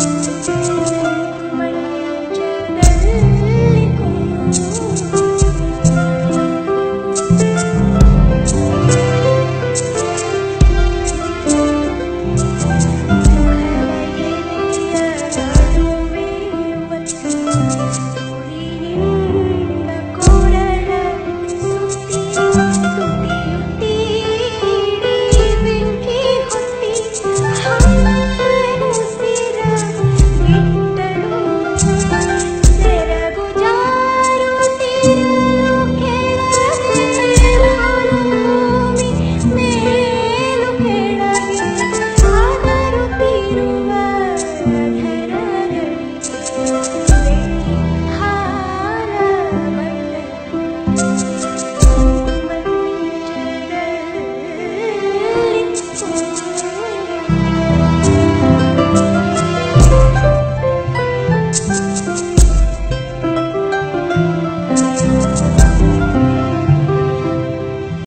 Thank